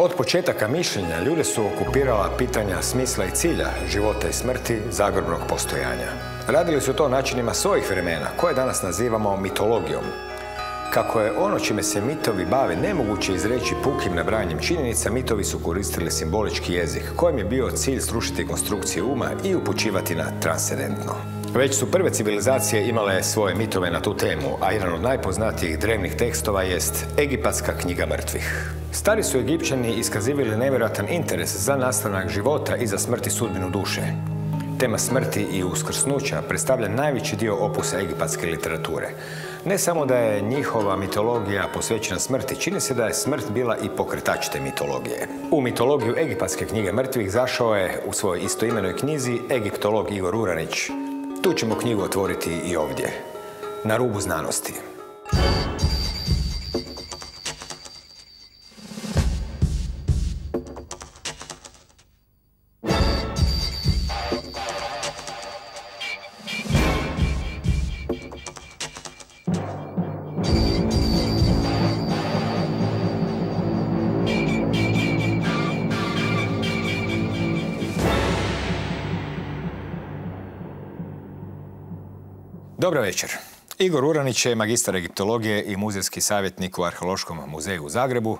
Od početaka mišljenja ljude su okupirala pitanja smisla i cilja života i smrti zagrbnog postojanja. Radili su to načinima svojih vremena, koje danas nazivamo mitologijom. Kako je ono čime se mitovi bave nemoguće izreći pukim nabranjem činjenica, mitovi su koristili simbolički jezik, kojem je bio cilj strušiti konstrukcije uma i upućivati na transcendentno. Već su prve civilizacije imale svoje mitove na tu temu, a jedan od najpoznatijih drevnih tekstova jest Egipatska knjiga mrtvih. Stari su Egipćani iskazivali nevjerojatan interes za nastanak života i za smrt i sudbinu duše. Tema smrti i uskrsnuća predstavlja najveći dio opusa egipatske literature. Ne samo da je njihova mitologija posvećena smrti, čini se da je smrt bila i pokretač te mitologije. U mitologiju egipatske knjige mrtvih zašao je u svojoj istoimenoj knjizi egiptolog Igor Uranić. Tu ćemo knjigu otvoriti i ovdje, na rubu znanosti. Dobro večer. Igor Uranić je magistar egiptologije i muzejski savjetnik u Arheološkom muzeju u Zagrebu.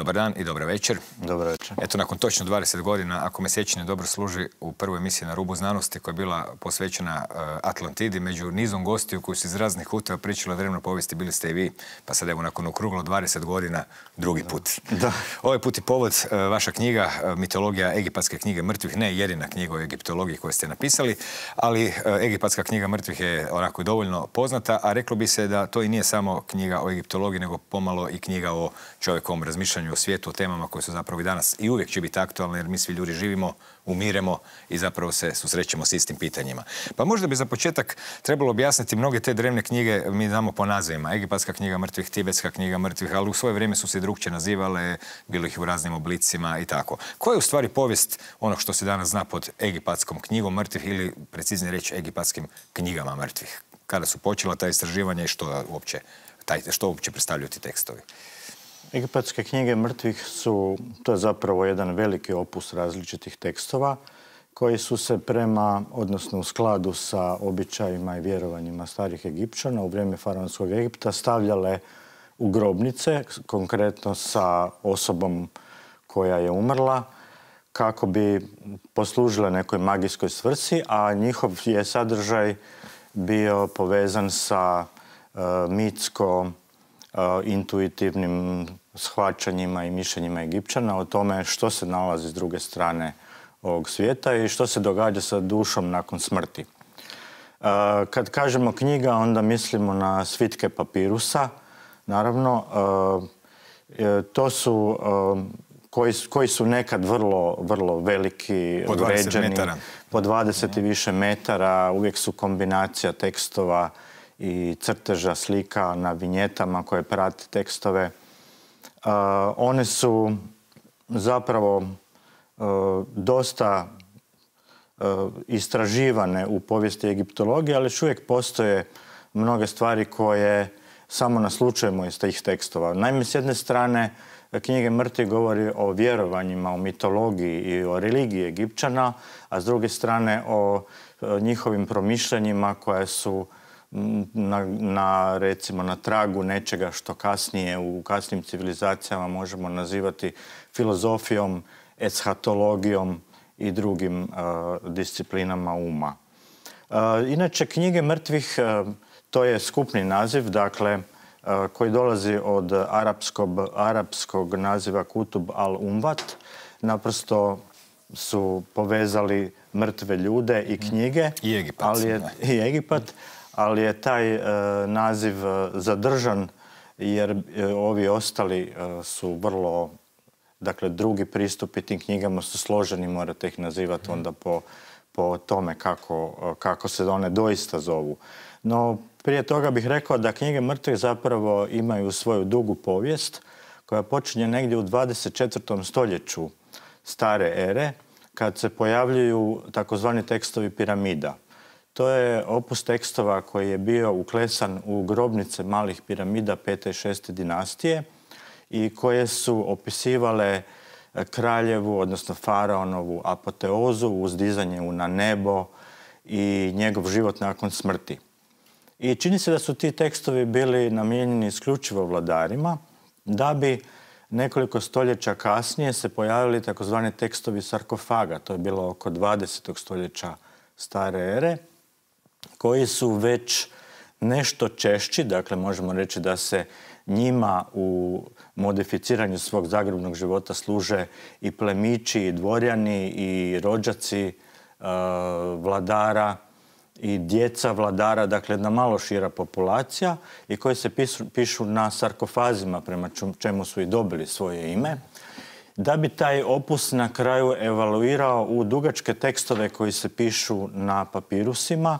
Dobar dan i dobra večer. Dobar večer. Eto, nakon točno 20 godina, ako me sjećanje dobro služi, u prvoj emisiji na rubu znanosti koja je bila posvećena uh, Atlantidi, među nizom gostiju koji su iz raznih kuteva pričali o drevnoj povijesti, bili ste i vi, pa sad evo nakon okruglo 20 godina, drugi put. Da. Ovaj put je povod uh, vaša knjiga, uh, mitologija egipatske knjige mrtvih, ne jedina knjiga o egiptologiji koju ste napisali, ali egipatska knjiga mrtvih je onako dovoljno poznata, a reklo bi se da to i nije samo knjiga o egiptologiji, nego pomalo i knjiga o čovjekovom razmišljanju o svijetu, o temama koje su zapravo i danas i uvijek će biti aktualne jer mi svi ljudi živimo, umiremo i zapravo se susrećemo s istim pitanjima. Pa možda bi za početak trebalo objasniti mnoge te drevne knjige, mi znamo po nazivima. Egipatska knjiga mrtvih, Tibetska knjiga mrtvih, ali u svoje vrijeme su se drugčije nazivale, bilo ih u raznim oblicima i tako. Koja je u stvari povijest onog što se danas zna pod egipatskom knjigom mrtvih ili preciznije reći egipatskim knjigama mrtvih? Kada su počela ta istraživanja i što uopće, taj, što uopće predstavljaju ti tekstovi? Egipatske knjige mrtvih su, to je zapravo jedan veliki opus različitih tekstova koji su se prema, odnosno u skladu sa običajima i vjerovanjima starih Egipćana u vrijeme faraonskog Egipta stavljale u grobnice, konkretno sa osobom koja je umrla, kako bi poslužile nekoj magijskoj svrsi, a njihov je sadržaj bio povezan sa mitsko intuitivnim shvaćanjima i mišljenjima Egipćana o tome što se nalazi s druge strane ovog svijeta i što se događa sa dušom nakon smrti. Kad kažemo knjiga, onda mislimo na svitke papirusa. Naravno, e, to su koji, koji su nekad vrlo, vrlo veliki, po 20 uređeni, metara. po 20 i više metara, uvijek su kombinacija tekstova i crteža slika na vinjetama koje prate tekstove. one su zapravo dosta istraživane u povijesti egiptologije, ali još uvijek postoje mnoge stvari koje samo naslučujemo iz tih tekstova. Naime, s jedne strane, knjige mrtvi govori o vjerovanjima, o mitologiji i o religiji Egipćana, a s druge strane o njihovim promišljanjima koja su na, na, recimo na tragu nečega što kasnije u kasnim civilizacijama možemo nazivati filozofijom, eshatologijom i drugim disciplinama uma. inače, knjige mrtvih, to je skupni naziv, dakle, koji dolazi od arapskog, arapskog naziva Kutub al-Umvat. Naprosto su povezali mrtve ljude i knjige. I Egipat. Ali je, I Egipat ali je taj e, naziv e, zadržan jer e, ovi ostali su vrlo, dakle drugi pristupi tim knjigama su složeni, morate ih nazivati mhm. onda po, po tome kako, kako se one doista zovu. No, prije toga bih rekao da knjige mrtvih zapravo imaju svoju dugu povijest koja počinje negdje u 24. stoljeću stare ere kad se pojavljuju takozvani tekstovi piramida. To je opus tekstova koji je bio uklesan u grobnice malih piramida 5. i 6. dinastije i koje su opisivale kraljevu, odnosno faraonovu apoteozu, uzdizanje na nebo i njegov život nakon smrti. I čini se da su ti tekstovi bili namijenjeni isključivo vladarima, da bi nekoliko stoljeća kasnije se pojavili takozvani tekstovi sarkofaga, to je bilo oko 20. stoljeća stare ere, koji su već nešto češći, dakle možemo reći da se njima u modificiranju svog zagrebnog života služe i plemići, i dvorjani, i rođaci e, vladara, i djeca vladara, dakle jedna malo šira populacija i koji se pišu, na sarkofazima prema čemu su i dobili svoje ime, da bi taj opus na kraju evaluirao u dugačke tekstove koji se pišu na papirusima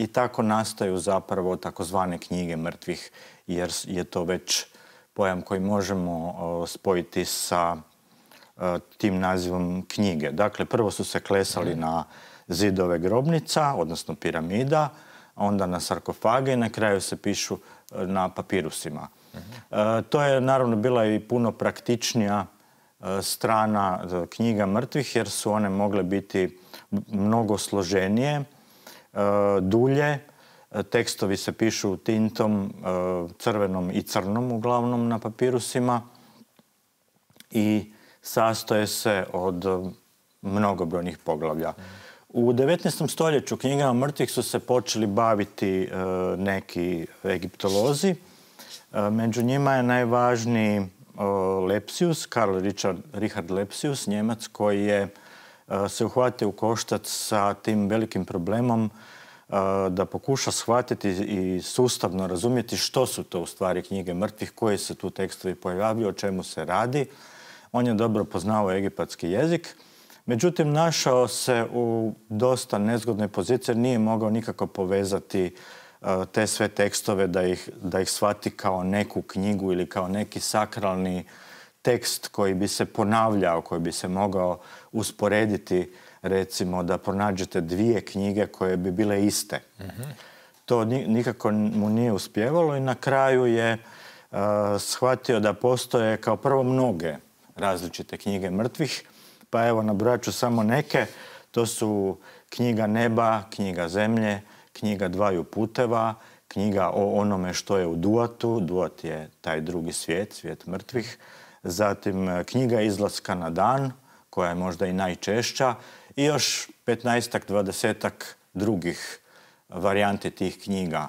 i tako nastaju zapravo takozvane knjige mrtvih jer je to već pojam koji možemo spojiti sa e, tim nazivom knjige. Dakle, prvo su se klesali na zidove grobnica, odnosno piramida, onda na sarkofage i na kraju se pišu e, na papirusima. E, to je naravno bila i puno praktičnija strana knjiga mrtvih jer su one mogle biti mnogo složenije, dulje. Tekstovi se pišu tintom crvenom i crnom uglavnom na papirusima i sastoje se od mnogobrojnih poglavlja. U 19. stoljeću knjigama mrtvih su se počeli baviti neki egiptolozi. Među njima je najvažniji Lepsius, Karl Richard, Richard Lepsius, njemac koji je se uhvatio u koštac sa tim velikim problemom da pokuša shvatiti i sustavno razumjeti što su to u stvari knjige mrtvih, koji se tu tekstovi pojavljuju, o čemu se radi. On je dobro poznao egipatski jezik Međutim, našao se u dosta nezgodnoj poziciji nije mogao nikako povezati e, te sve tekstove da ih, da ih shvati kao neku knjigu ili kao neki sakralni tekst koji bi se ponavljao, koji bi se mogao usporediti recimo da pronađete dvije knjige koje bi bile iste. To nikako mu nije uspjevalo i na kraju je uh, shvatio da postoje kao prvo mnoge različite knjige mrtvih pa evo, nabrojat ću samo neke. To su knjiga neba, knjiga zemlje, knjiga dvaju puteva, knjiga o onome što je u Duatu. Duat je taj drugi svijet, svijet mrtvih. Zatim e, knjiga izlaska na dan, koja je možda i najčešća. I još 15 dvadesetak drugih varijanti tih knjiga.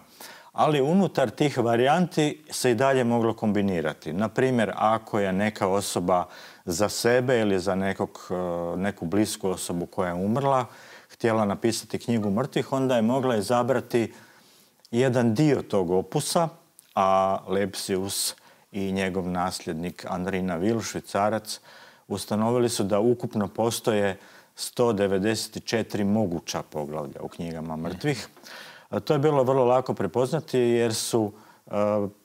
Ali unutar tih varijanti se i dalje moglo kombinirati. Na primjer, ako je neka osoba za sebe ili za nekog, e, neku blisku osobu koja je umrla, htjela napisati knjigu mrtvih, onda je mogla izabrati jedan dio tog opusa, a Lepsius i njegov nasljednik Andrina Vil, švicarac, ustanovili su da ukupno postoje 194 moguća poglavlja u knjigama mrtvih. To je bilo vrlo lako prepoznati jer su e,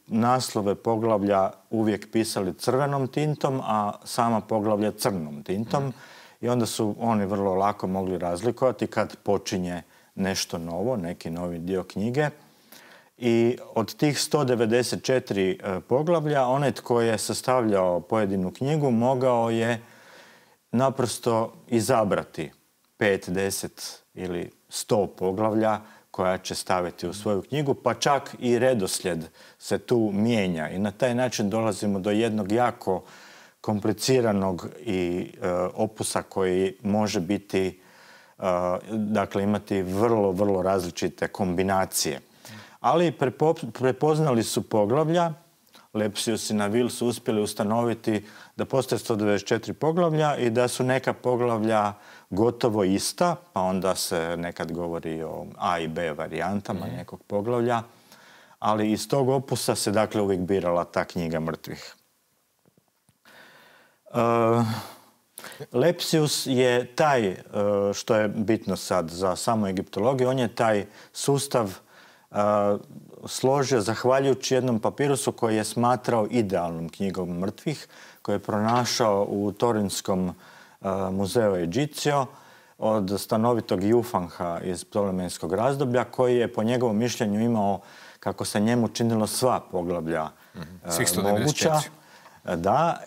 naslove poglavlja uvijek pisali crvenom tintom, a sama poglavlja crnom tintom. I onda su oni vrlo lako mogli razlikovati kad počinje nešto novo, neki novi dio knjige. I od tih 194 e, poglavlja, onaj tko je sastavljao pojedinu knjigu mogao je naprosto izabrati 5, 10 ili 100 poglavlja koja će staviti u svoju knjigu, pa čak i redoslijed se tu mijenja i na taj način dolazimo do jednog jako kompliciranog i e, opusa koji može biti, e, dakle imati vrlo, vrlo različite kombinacije. Ali prepoznali su poglavlja, Lepsius i Navil su uspjeli ustanoviti da postoje 194 poglavlja i da su neka poglavlja gotovo ista, pa onda se nekad govori o A i B varijantama mhm. nekog poglavlja, ali iz tog opusa se dakle uvijek birala ta knjiga mrtvih. Uh, Lepsius je taj, e, što je bitno sad za samu egiptologiju, on je taj sustav složio zahvaljujući jednom papirusu koji je smatrao idealnom knjigom mrtvih, koji je pronašao u Torinskom muzeu Egizio od stanovitog Jufanha iz ptolemenskog razdoblja koji je po njegovom mišljenju imao kako se njemu činilo sva poglavlja mm moguća. Da,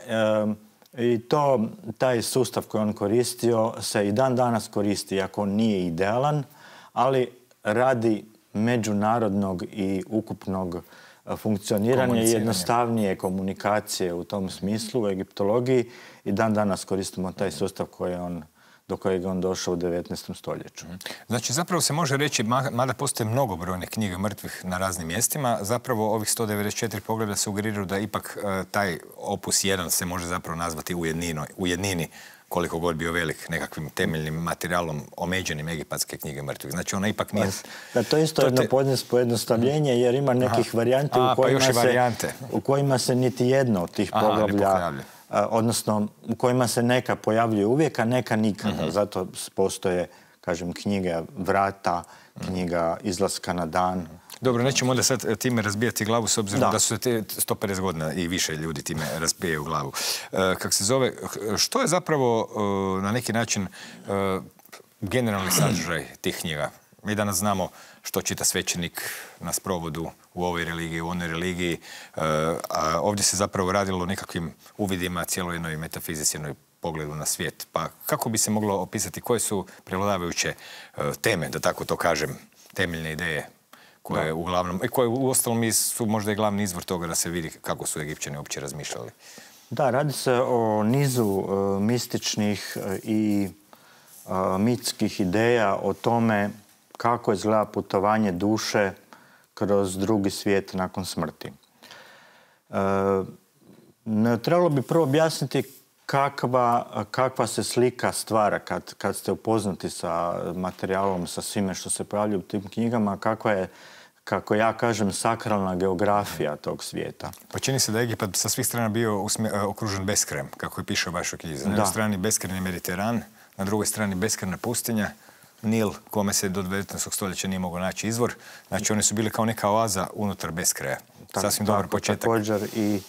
i to, taj sustav koji on koristio se i dan danas koristi, iako nije idealan, ali radi međunarodnog i ukupnog funkcioniranja i jednostavnije komunikacije u tom smislu u egiptologiji i dan danas koristimo taj sustav koji on do kojeg je on došao u 19. stoljeću. Mhm. Znači, zapravo se može reći, mada postoje mnogobrojne knjige mrtvih na raznim mjestima, zapravo ovih 194 pogleda sugeriraju da ipak e, taj opus 1 se može zapravo nazvati u jednini koliko god bio velik nekakvim temeljnim materijalom omeđenim egipatske knjige mrtvih. Znači ona ipak nije... Da, to je isto jedno pojednostavljenje jer ima nekih varijanti u, pa kojima se, u kojima se niti jedno od tih poglavlja odnosno u kojima se neka pojavljuje uvijek, a neka nikada. Mhm. Zato postoje, kažem, knjige Vrata, knjiga Izlaska na dan. Dobro, nećemo onda sad time razbijati glavu s obzirom da, su te 150 godina i više ljudi time razbijaju glavu. E, kak se zove, što je zapravo e, na neki način e, generalni sadržaj tih knjiga? Mi danas znamo što čita svećenik na sprovodu u ovoj religiji, u onoj religiji. E, a ovdje se zapravo radilo o nekakvim uvidima, cijeloj jednoj metafizici, jednoj pogledu na svijet. Pa kako bi se moglo opisati koje su prevladavajuće e, teme, da tako to kažem, temeljne ideje koje uglavnom, koje u ostalom su možda i glavni izvor toga da se vidi kako su Egipćani uopće razmišljali. Da, radi se o nizu e, mističnih i mitskih ideja o tome kako izgleda putovanje duše kroz drugi svijet nakon smrti. E, trebalo bi prvo objasniti kakva, kakva se slika stvara kad, kad ste upoznati sa materijalom, sa svime što se pojavljuje u tim knjigama, kakva je kako ja kažem, sakralna geografija tog svijeta. Pa čini se da je Egipat sa svih strana bio e, okružen beskrem, kako je piše u vašoj knjizi. Na jednoj strani beskreni Mediteran, na drugoj strani beskrena pustinja, Nil, kome se do 19. stoljeća nije mogao naći izvor. Znači, oni su bili kao neka oaza unutar beskraja. Sasvim dobar početak. Također i,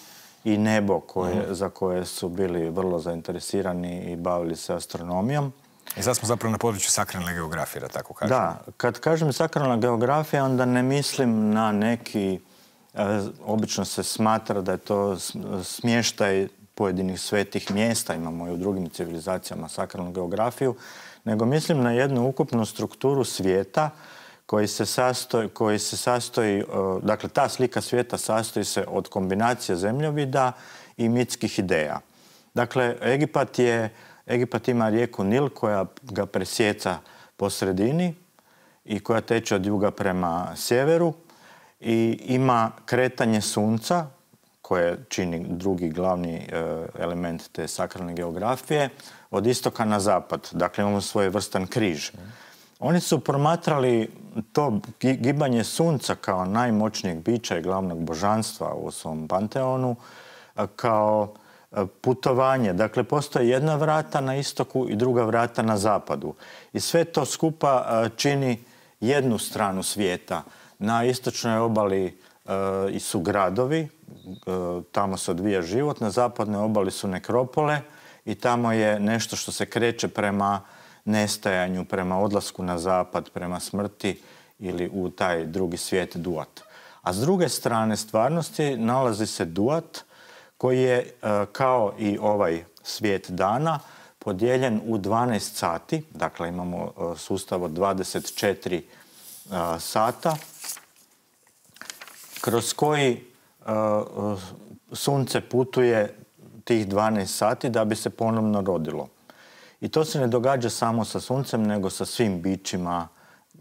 i nebo koje, mhm. za koje su bili vrlo zainteresirani i bavili se astronomijom. I sad smo zapravo na području sakralne geografije, da tako kažem. Da, kad kažem sakralna geografija, onda ne mislim na neki, e, obično se smatra da je to smještaj pojedinih svetih mjesta, imamo i u drugim civilizacijama sakralnu geografiju, nego mislim na jednu ukupnu strukturu svijeta koji se sastoji, koji se sastoji e, dakle ta slika svijeta sastoji se od kombinacije zemljovida i mitskih ideja. Dakle, Egipat je, Egipat ima rijeku Nil koja ga presjeca po sredini i koja teče od juga prema sjeveru i ima kretanje sunca koje čini drugi glavni e, element te sakralne geografije od istoka na zapad. Dakle, imamo svoj vrstan križ. Oni su promatrali to gibanje sunca kao najmoćnijeg bića i glavnog božanstva u svom panteonu kao putovanje. Dakle, postoje jedna vrata na istoku i druga vrata na zapadu. I sve to skupa čini jednu stranu svijeta. Na istočnoj obali su gradovi, tamo se odvija život, na zapadnoj obali su nekropole, i tamo je nešto što se kreće prema nestajanju, prema odlasku na zapad, prema smrti ili u taj drugi svijet duat. A s druge strane stvarnosti nalazi se duat koji je e, kao i ovaj svijet dana podijeljen u 12 sati, dakle imamo e, sustav od 24 e, sata, kroz koji sunce putuje tih 12 sati da bi se ponovno rodilo. I to se ne događa samo sa suncem, nego sa svim bićima e,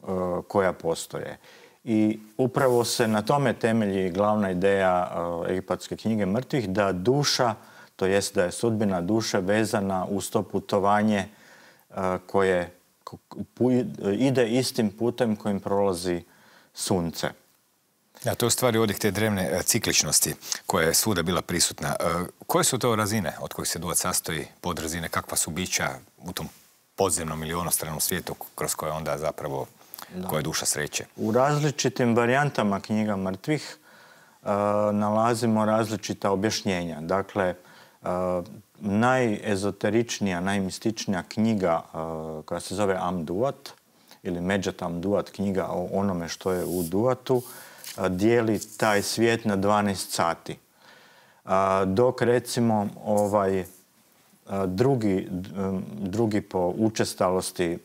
koja postoje. I upravo se na tome temelji glavna ideja uh, egipatske knjige mrtvih, da duša, to jest da je sudbina duše vezana uz to putovanje e, koje ide istim putem kojim prolazi sunce. Ja, to je u stvari odih te drevne e, cikličnosti koja je svuda bila prisutna. E, koje su to razine od kojih se duvac sastoji, podrazine, kakva su bića u tom podzemnom ili onostranom svijetu kroz koje onda zapravo koja duša sreće? U različitim varijantama knjiga mrtvih e, nalazimo različita objašnjenja. Dakle, najezoteričnija, najmističnija knjiga koja se zove Amduat ili Međat Amduat, knjiga o onome što je u Duatu, dijeli taj svijet na 12 sati. dok recimo ovaj drugi, drugi po učestalosti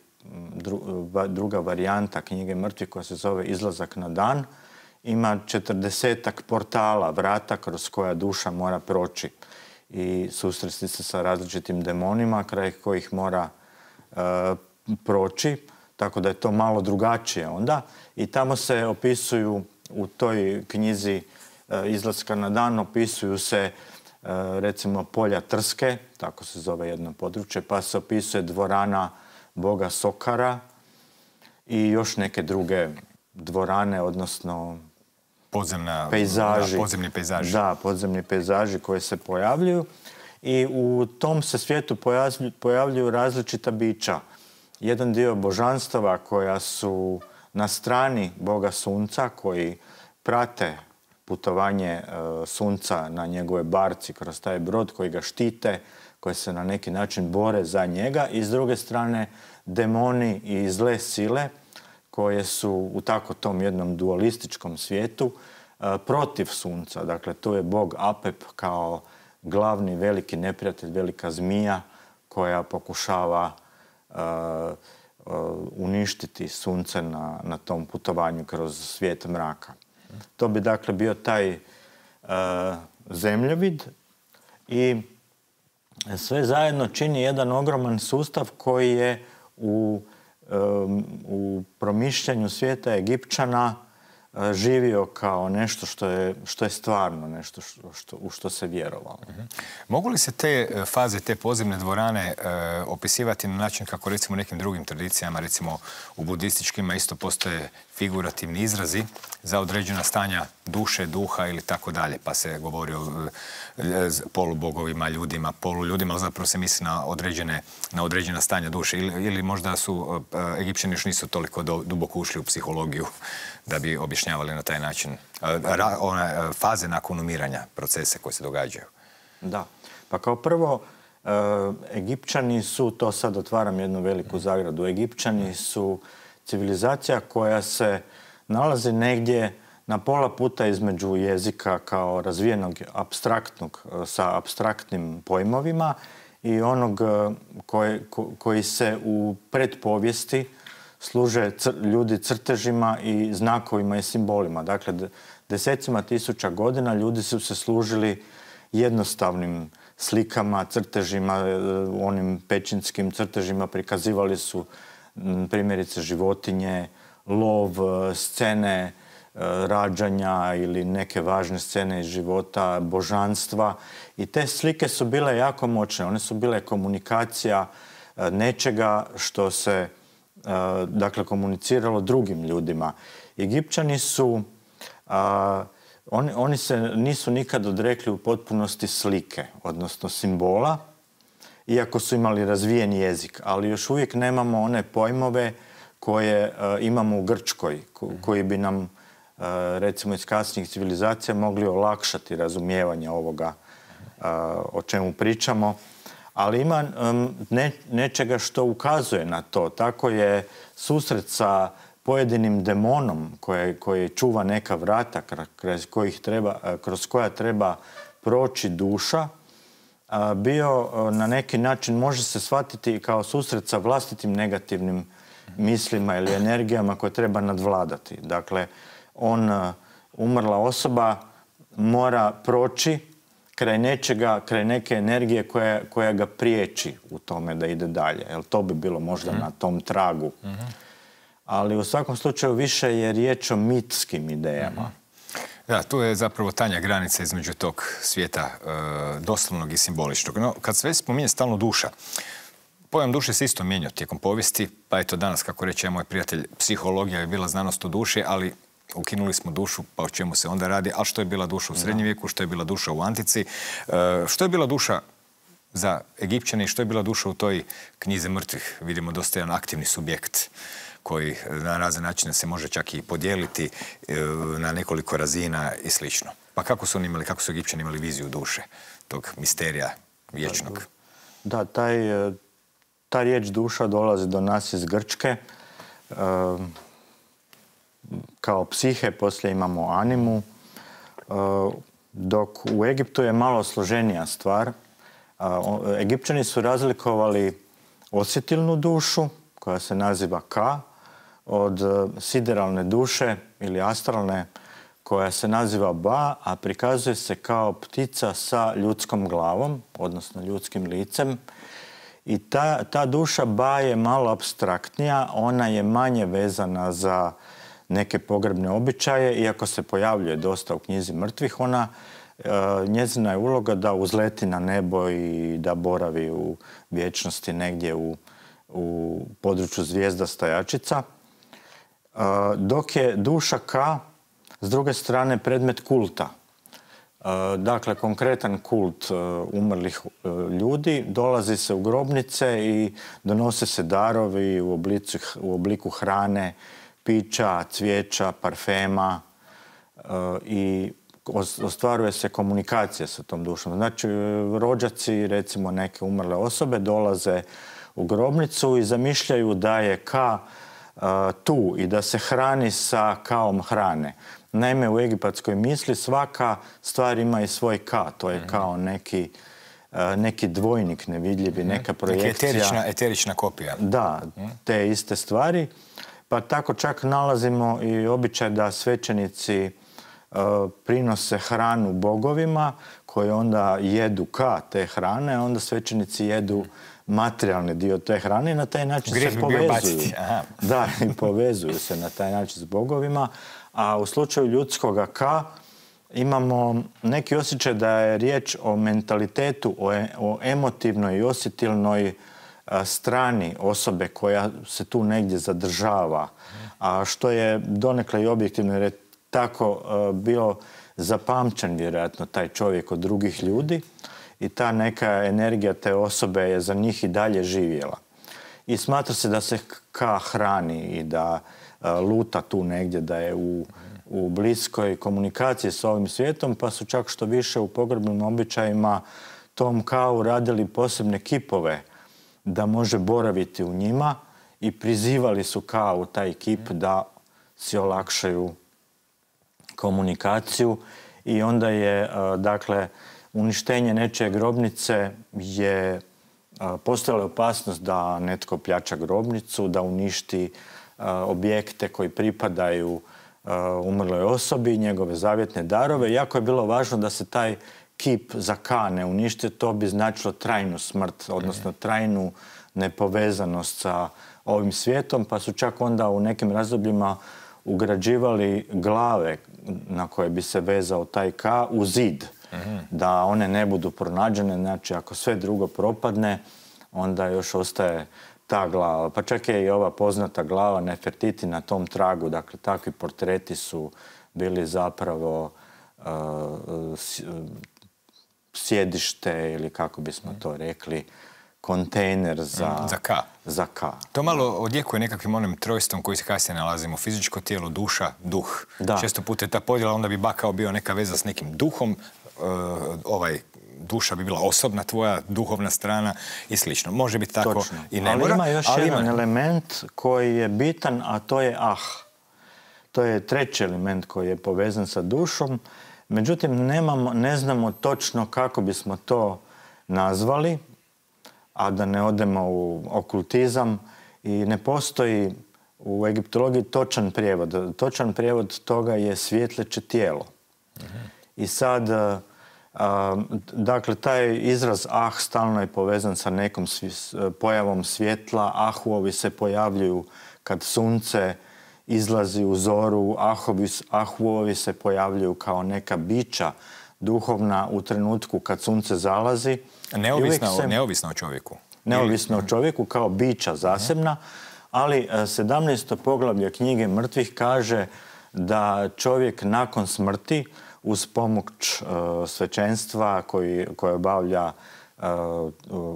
druga varijanta knjige mrtvi koja se zove Izlazak na dan ima četrdesetak portala, vrata kroz koja duša mora proći i susresti se sa različitim demonima kraj kojih mora e, proći, tako da je to malo drugačije onda. I tamo se opisuju u toj knjizi e, Izlaska na dan, opisuju se e, recimo polja Trske, tako se zove jedno područje, pa se opisuje dvorana Boga Sokara i još neke druge dvorane, odnosno Podzemna, pejzaži. Da, podzemni pejzaži. Da, podzemni pejzaži koji se pojavljuju. I u tom se svijetu pojavljuju različita bića. Jedan dio božanstava koja su na strani Boga Sunca, koji prate putovanje e, Sunca na njegove barci kroz taj brod, koji ga štite, koji se na neki način bore za njega. I s druge strane demoni i zle sile koje su u tako tom jednom dualističkom svijetu e, protiv sunca. Dakle, tu je bog Apep kao glavni veliki neprijatelj, velika zmija koja pokušava e, uništiti sunce na, na tom putovanju kroz svijet mraka. To bi dakle bio taj zemljovid i sve zajedno čini jedan ogroman sustav koji je u u promišljanju svijeta Egipćana živio kao nešto što je, što je stvarno, nešto što, u što se vjerovalo. Mhm. Mogu li se te e, faze, te pozemne dvorane e, opisivati na način kako recimo nekim drugim tradicijama, recimo u budističkima isto postoje figurativni izrazi za određena stanja duše, duha ili tako dalje. Pa se govori o e, polubogovima, ljudima, poluljudima, ali zapravo se misli na, određene, na određena stanja duše. Ili, ili možda su e, Egipćani još nisu toliko duboko ušli u psihologiju da bi objašnjavali na taj način e, one faze nakon umiranja, procese koje se događaju. Da. Pa kao prvo, Egipćani su, to sad otvaram jednu veliku zagradu, Egipćani su civilizacija koja se nalazi negdje na pola puta između jezika kao razvijenog abstraktnog e, sa abstraktnim pojmovima i onog e, koji se u predpovijesti služe ljudi crtežima i znakovima i simbolima. Dakle, desecima tisuća godina ljudi su se služili jednostavnim slikama, crtežima, e, onim pećinskim crtežima prikazivali su primjerice životinje, lov, e, scene e, rađanja ili neke važne scene iz života, božanstva. I te slike su bile jako moćne. One su bile komunikacija nečega što se dakle komuniciralo drugim ljudima. Egipćani su oni, oni se nisu nikad odrekli u potpunosti slike, odnosno simbola, iako su imali razvijen jezik, ali još uvijek nemamo one pojmove koje e, imamo u Grčkoj, koji bi nam recimo iz kasnijih civilizacija mogli olakšati razumijevanje ovoga o čemu pričamo. Ali ima nečega što ukazuje na to. Tako je susret sa pojedinim demonom koje čuva neka vrata kroz, treba, kroz koja treba proći duša, bio na neki način može se shvatiti kao susret sa vlastitim negativnim mislima ili energijama koje treba nadvladati. Dakle, on, umrla osoba, mora proći kraj nečega, kraj neke energije koja, koja ga priječi u tome da ide dalje. Jel to bi bilo možda mhm. na tom tragu. Mhm. Ali u svakom slučaju više je riječ o mitskim idejama. Mhm. Da, tu je zapravo tanja granica između tog svijeta e, doslovnog i simboličnog. No, kad sve spominje stalno duša, pojam duše se isto mijenjao tijekom povijesti, pa eto danas, kako reče moj prijatelj, psihologija je bila znanost o duši, ali ukinuli smo dušu, pa o čemu se onda radi, a što je bila duša u srednjem vijeku, što je bila duša u antici, e, što je bila duša za Egipćane i što je bila duša u toj knjize mrtvih. Vidimo dosta jedan aktivni subjekt koji na razne načine se može čak i podijeliti e, na nekoliko razina i slično. Pa kako su oni imali, kako su Egipćani imali viziju duše, tog misterija vječnog? Da, taj, e, ta riječ duša dolazi do nas iz Grčke. Kao psihe, poslije imamo animu. Dok u Egiptu je malo složenija stvar. Egipćani su razlikovali osjetilnu dušu, koja se naziva Ka, od e, sideralne duše ili astralne koja se naziva Ba, a prikazuje se kao ptica sa ljudskom glavom, odnosno ljudskim licem. I ta, ta duša Ba je malo abstraktnija, ona je manje vezana za neke pogrebne običaje, iako se pojavljuje dosta u knjizi mrtvih, ona e, njezina je uloga da uzleti na nebo i da boravi u vječnosti negdje u, u području zvijezda stajačica. E, dok je duša K s druge strane predmet kulta. E, dakle, konkretan kult umrlih ljudi, dolazi se u grobnice i donose se darovi u, u obliku hrane, pića, cvijeća, parfema e, i ostvaruje se komunikacija sa tom dušom. Znači, rođaci, recimo neke umrle osobe, dolaze u grobnicu i zamišljaju da je ka e, tu i da se hrani sa kaom hrane. Naime, u egipatskoj misli svaka stvar ima i svoj ka. To je mhm. kao neki, e, neki dvojnik nevidljivi, mhm. neka projekcija. Eterična, eterična kopija. Da, mhm. te iste stvari. Pa tako čak nalazimo i običaj da svećenici e, prinose hranu bogovima koji onda jedu ka te hrane, a onda svećenici jedu materijalni dio te hrane i na taj način se povezuju. Da, i povezuju se na taj način s bogovima. A u slučaju ljudskog ka imamo neki osjećaj da je riječ o mentalitetu, o, e, o emotivnoj i osjetilnoj strani osobe koja se tu negdje zadržava, a što je donekle i objektivno jer je tako bio zapamćen vjerojatno taj čovjek od drugih ljudi i ta neka energija te osobe je za njih i dalje živjela. I smatra se da se ka hrani i da luta tu negdje, da je u, u bliskoj komunikaciji s ovim svijetom, pa su čak što više u pogrebnim običajima tom kao radili posebne kipove da može boraviti u njima i prizivali su kao taj ekip da si olakšaju komunikaciju i onda je, e, dakle, uništenje nečije grobnice je e, postojala opasnost da netko pljača grobnicu, da uništi e, objekte koji pripadaju umrloj osobi, njegove zavjetne darove. Jako je bilo važno da se taj kip za ne uništi, to bi značilo trajnu smrt, odnosno trajnu nepovezanost sa ovim svijetom, pa su čak onda u nekim razdobljima ugrađivali glave na koje bi se vezao taj ka u zid, da one ne budu pronađene, znači ako sve drugo propadne, onda još ostaje ta glava. Pa čak je i ova poznata glava Nefertiti na tom tragu, dakle takvi portreti su bili zapravo uh, sjedište ili kako bismo to rekli, kontejner za, mm, za, ka. za ka. To malo odjekuje nekakvim onim trojstvom koji se kasnije nalazimo. Fizičko tijelo, duša, duh. Da. Često puta je ta podjela, onda bi bakao bio neka veza s nekim duhom, e, ovaj duša bi bila osobna tvoja, duhovna strana i slično. Može biti tako Točno. i ne ali ima još jedan element koji je bitan, a to je ah. To je treći element koji je povezan sa dušom. Međutim, nemamo, ne znamo točno kako bismo to nazvali, a da ne odemo u okultizam i ne postoji u egiptologiji točan prijevod. Točan prijevod toga je svjetleće tijelo. I sad, dakle, taj izraz ah stalno je povezan sa nekom pojavom svjetla. Ahuovi se pojavljuju kad sunce izlazi u zoru. Ahovi, ahuovi se pojavljuju kao neka bića duhovna u trenutku kad sunce zalazi. Neovisno, o čovjeku. Neovisno o čovjeku kao bića zasebna, ali 17. E, poglavlje knjige mrtvih kaže da čovjek nakon smrti uz pomoć e, svećenstva koji, koje obavlja e,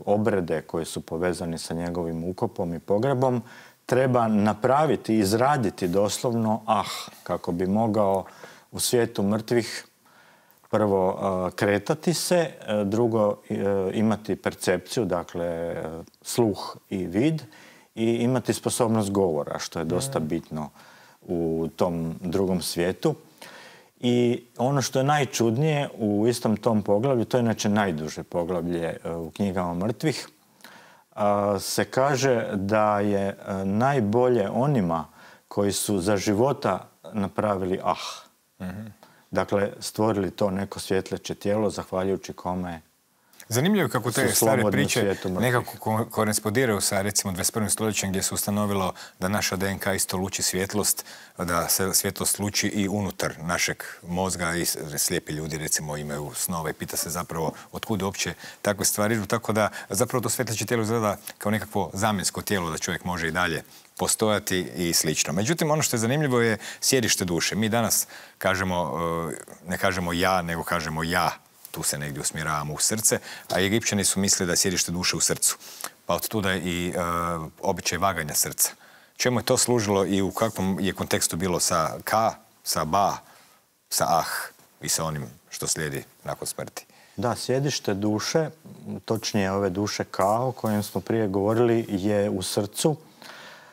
obrede koji su povezani sa njegovim ukopom i pogrebom, treba napraviti, izraditi doslovno ah, kako bi mogao u svijetu mrtvih prvo e, kretati se, e, drugo e, imati percepciju, dakle sluh i vid i imati sposobnost govora, što je dosta bitno u tom drugom svijetu. I ono što je najčudnije u istom tom poglavlju, to je inače najduže poglavlje u knjigama mrtvih, se kaže da je e, najbolje onima koji su za života napravili ah. Mhm. Dakle, stvorili to neko svjetleće tijelo zahvaljujući kome Zanimljivo je kako te stare priče nekako korespondiraju sa recimo 21. stoljećem gdje se ustanovilo da naša DNK isto luči svjetlost, da se svjetlost luči i unutar našeg mozga i slijepi ljudi recimo imaju snove. Pita se zapravo otkud uopće takve stvari idu. Tako da zapravo to svjetleće tijelo izgleda kao nekakvo zamjensko tijelo da čovjek može i dalje postojati i slično. Međutim, ono što je zanimljivo je sjedište duše. Mi danas kažemo, e, ne kažemo ja, nego kažemo ja tu se negdje usmjeravamo u srce, a Egipćani su mislili da je sjedište duše u srcu. Pa od tuda i uh, običaj vaganja srca. Čemu je to služilo i u kakvom je kontekstu bilo sa ka, sa ba, sa ah i sa onim što slijedi nakon smrti? Da, sjedište duše, točnije ove duše kao o kojem smo prije govorili, je u srcu.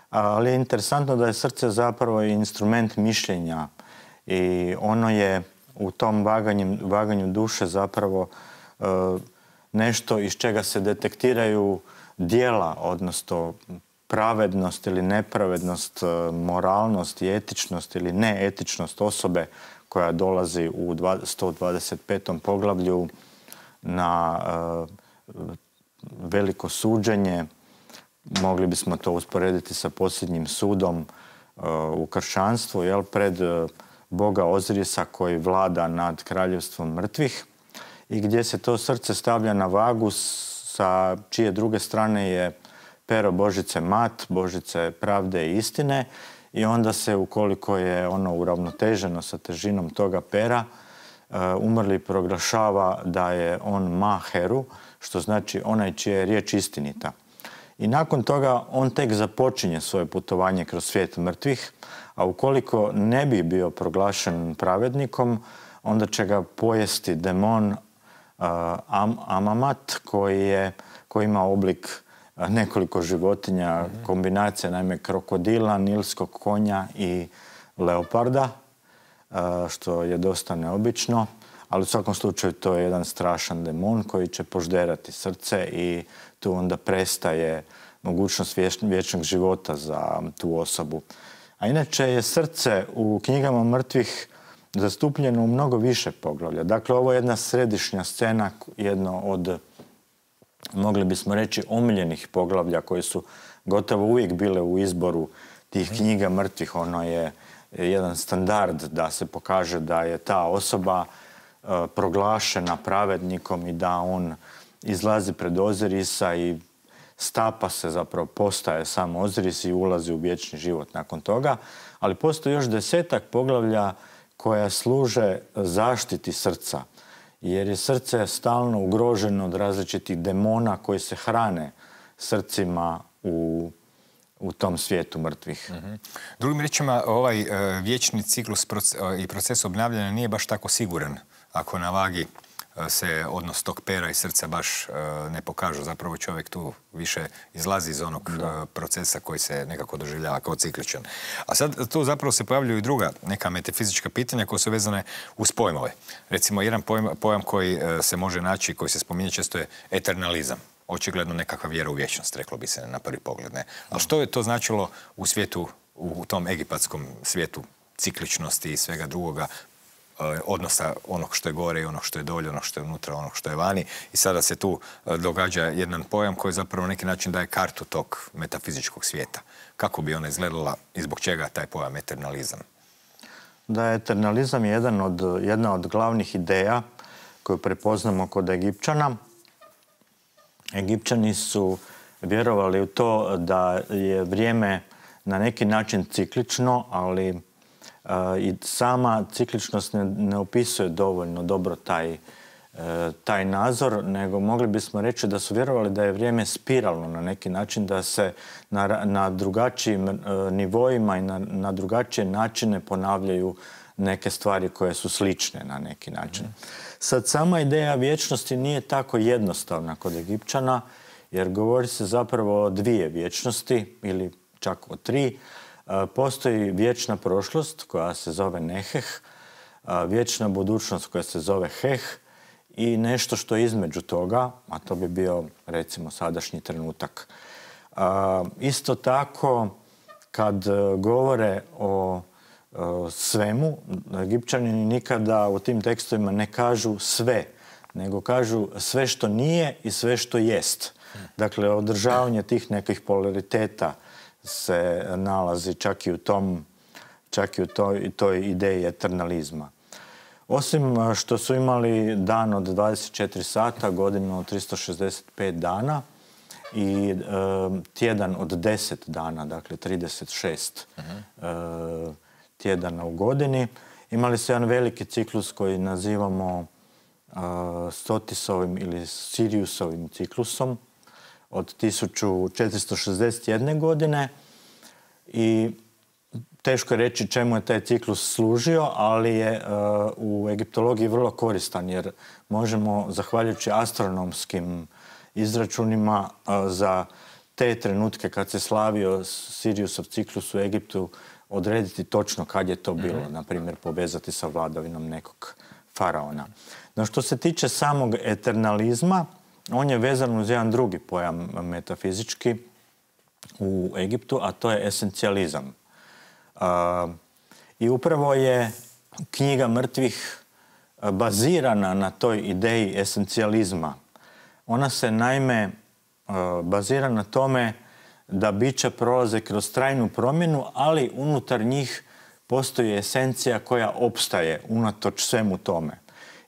Ali je interesantno da je srce zapravo instrument mišljenja i ono je u tom vaganju, duše zapravo e, nešto iz čega se detektiraju dijela, odnosno pravednost ili nepravednost, e, moralnost i etičnost ili neetičnost osobe koja dolazi u 125. poglavlju na e, veliko suđenje. Mogli bismo to usporediti sa posljednjim sudom u kršćanstvu, jel, pred boga Ozirisa koji vlada nad kraljevstvom mrtvih i gdje se to srce stavlja na vagu sa čije druge strane je pero Božice mat, Božice pravde i istine i onda se ukoliko je ono uravnoteženo sa težinom toga pera e, umrli proglašava da je on maheru, što znači onaj čija je riječ istinita. I nakon toga on tek započinje svoje putovanje kroz svijet mrtvih, a ukoliko ne bi bio proglašen pravednikom, onda će ga pojesti demon uh, Amamat koji, je, koji ima oblik uh, nekoliko životinja, kombinacija naime krokodila, nilskog konja i leoparda, uh, što je dosta neobično, ali u svakom slučaju to je jedan strašan demon koji će požderati srce i tu onda prestaje mogućnost vječnog života za tu osobu. Inače je srce u knjigama mrtvih zastupljeno u mnogo više poglavlja. Dakle, ovo je jedna središnja scena, jedno od, mogli bismo reći, omiljenih poglavlja koje su gotovo uvijek bile u izboru tih knjiga mrtvih. Ono je jedan standard da se pokaže da je ta osoba e, proglašena pravednikom i da on izlazi pred Ozirisa i stapa se zapravo, postaje sam Oziris i ulazi u vječni život nakon toga. Ali postoji još desetak poglavlja koja služe zaštiti srca. Jer je srce stalno ugroženo od različitih demona koji se hrane srcima u, u tom svijetu mrtvih. Mm Drugim riječima, ovaj uh, vječni ciklus e, i proces obnavljanja nije baš tako siguran ako na vagi se odnos tog pera i srca baš e, ne pokažu. Zapravo čovjek tu više izlazi iz onog e, procesa koji se nekako doživljava kao cikličan. A sad tu zapravo se pojavljuju i druga neka metafizička pitanja koja su vezane uz pojmove. Recimo, jedan pojam, koji e, se može naći, koji se spominje često je eternalizam očigledno nekakva vjera u vječnost, reklo bi se na prvi pogled. Ne? Ali što je to značilo u svijetu, u tom egipatskom svijetu cikličnosti i svega drugoga, odnosa onog što je gore i onog što je dolje, onog što je unutra, onog što je vani. I sada se tu eh, događa jedan pojam koji zapravo na neki način daje kartu tog metafizičkog svijeta. Kako bi ona izgledala i zbog čega taj pojam eternalizam? Da, eternalizam je jedan od, jedna od glavnih ideja koju prepoznamo kod Egipćana. Egipćani su vjerovali u to da je vrijeme na neki način ciklično, ali i sama cikličnost ne, opisuje dovoljno dobro taj, e, taj nazor, nego mogli bismo reći da su vjerovali da je vrijeme spiralno na neki način, da se na, na drugačijim e, nivoima i na, na drugačije načine ponavljaju neke stvari koje su slične na neki način. Sad, sama ideja vječnosti nije tako jednostavna kod Egipćana, jer govori se zapravo o dvije vječnosti ili čak o tri. Postoji vječna prošlost koja se zove Neheh, vječna budućnost koja se zove Heh i nešto što je između toga, a to bi bio recimo sadašnji trenutak. Isto tako kad govore o svemu, Egipćani nikada u tim tekstovima ne kažu sve, nego kažu sve što nije i sve što jest. Dakle, održavanje tih nekih polariteta se nalazi čak i u tom čak i u toj, ideji eternalizma. Osim što su imali dan od 24 sata, godinu od 365 dana i tjedan od 10 dana, dakle 36 uh tjedana u godini, imali su jedan veliki ciklus koji nazivamo Stotisovim ili Siriusovim ciklusom od 1461. godine i teško je reći čemu je taj ciklus služio, ali je e, u egiptologiji vrlo koristan jer možemo, zahvaljujući astronomskim izračunima e, za te trenutke kad se slavio Siriusov ciklus u Egiptu odrediti točno kad je to bilo, mm na primjer povezati sa vladavinom nekog faraona. No što se tiče samog eternalizma, on je vezan uz jedan drugi pojam metafizički u Egiptu, a to je esencijalizam. I upravo je knjiga mrtvih bazirana na toj ideji esencijalizma. Ona se naime bazira na tome da bića prolaze kroz trajnu promjenu, ali unutar njih postoji esencija koja opstaje unatoč svemu tome.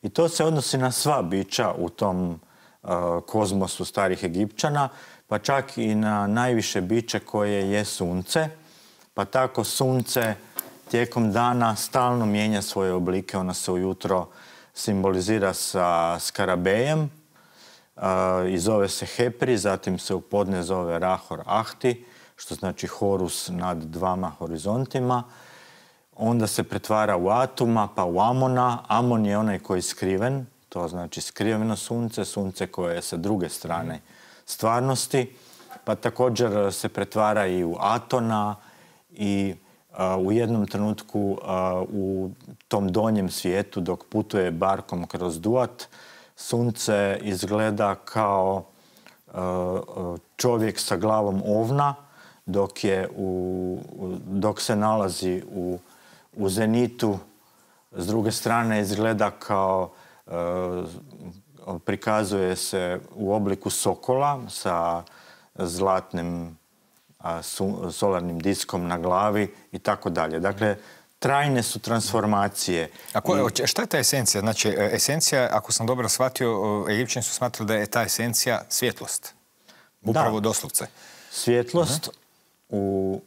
I to se odnosi na sva bića u tom kozmosu starih Egipćana, pa čak i na najviše biće koje je sunce, pa tako sunce tijekom dana stalno mijenja svoje oblike. Ona se ujutro simbolizira sa skarabejem i zove se Hepri, zatim se u podne zove Rahor Ahti, što znači Horus nad dvama horizontima. Onda se pretvara u Atuma, pa u Amona. Amon je onaj koji je skriven, to znači skriveno sunce, sunce koje je sa druge strane stvarnosti. Pa također se pretvara i u Atona, i u jednom trenutku u tom donjem svijetu dok putuje barkom kroz Duat, sunce izgleda kao čovjek sa glavom ovna dok, je u, dok se nalazi u zenitu s druge strane izgleda kao prikazuje se u obliku sokola sa zlatnim solarnim diskom na glavi i tako dalje. Dakle, trajne su transformacije. A šta je ta esencija? Znači, e, esencija, ako sam dobro shvatio, Egipćani su smatrali da je ta esencija svjetlost. Upravo doslovce. Svjetlost u,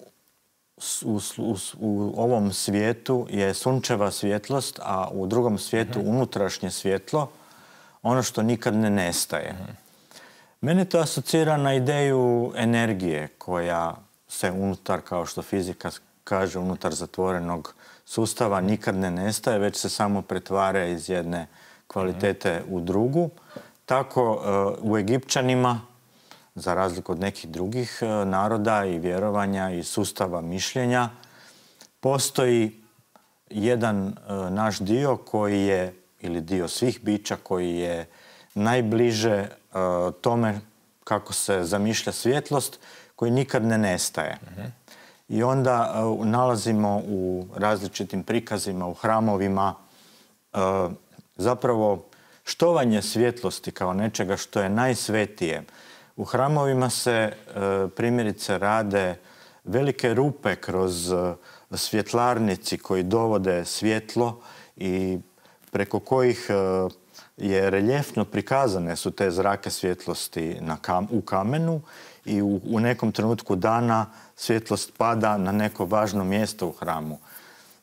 u, ovom svijetu je sunčeva svjetlost, a u drugom svijetu unutrašnje svjetlo, ono što nikad ne nestaje. Mene to asocira na ideju energije koja se unutar, kao što fizika kaže, unutar zatvorenog sustava nikad ne nestaje, već se samo pretvara iz jedne kvalitete u drugu. Tako e, u Egipćanima, za razliku od nekih drugih e, naroda i vjerovanja i sustava mišljenja, postoji jedan e, naš dio koji je, ili dio svih bića koji je najbliže tome kako se zamišlja svjetlost koji nikad ne nestaje. I onda nalazimo u različitim prikazima, u hramovima zapravo štovanje svjetlosti kao nečega što je najsvetije. U hramovima se primjerice rade velike rupe kroz svjetlarnici koji dovode svjetlo i preko kojih je reljefno prikazane su te zrake svjetlosti na u kamenu i u, u nekom trenutku dana svjetlost pada na neko važno mjesto u hramu.